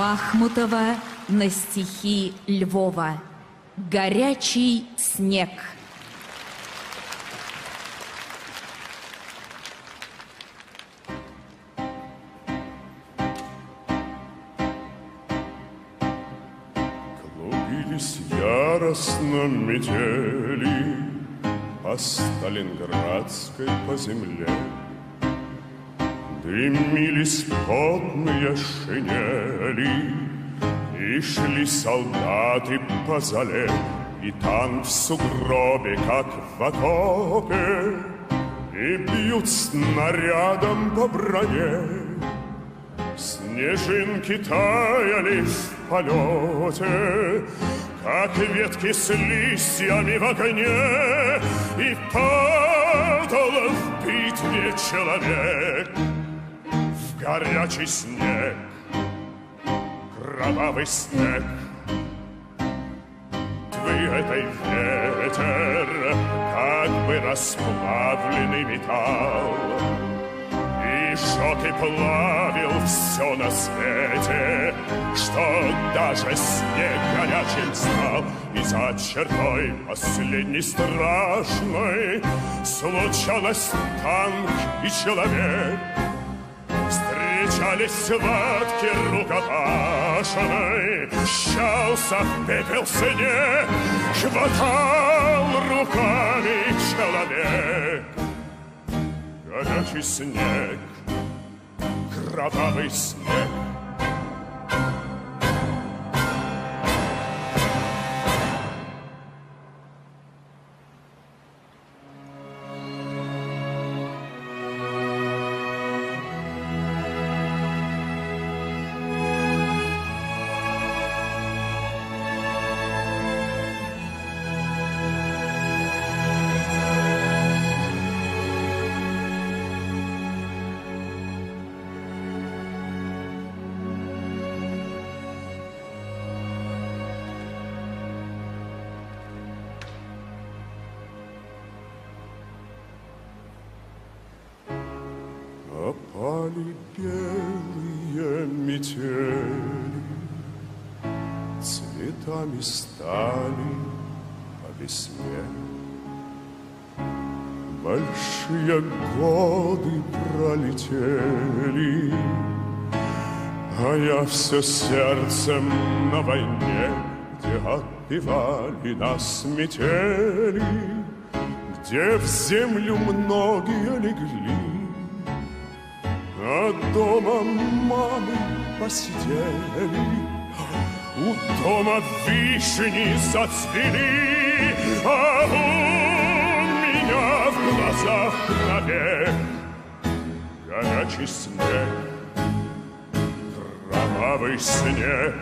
Пахмутова на стихи Львова. Горячий снег. Клубились яростно метели По Сталинградской по земле Дымились потные шинели И шли солдаты по зале И танк в сугробе, как в окопе И бьют снарядом по броне. Снежинки таяли в полете, Как ветки с листьями в огне, И падал в битве человек горячий снег, кровавый снег. Твы этой ветер, как бы расплавленный металл, и жег и плавил все на свете, Что даже снег горячим стал, И за чертой последней страшной Случалось танк и человек. Встречались схватки рукопашной, Щался пепел снег, Хватал руками человек горячий снег, кровавый снег. Опали белые метели, Цветами стали по весне. Большие годы пролетели, А я все сердцем на войне, Где отбивали нас метели, Где в землю многие легли, а дома мамы посидели, У дома вишни зацвели, А у меня в глазах навек Горячий снег, кровавый снег.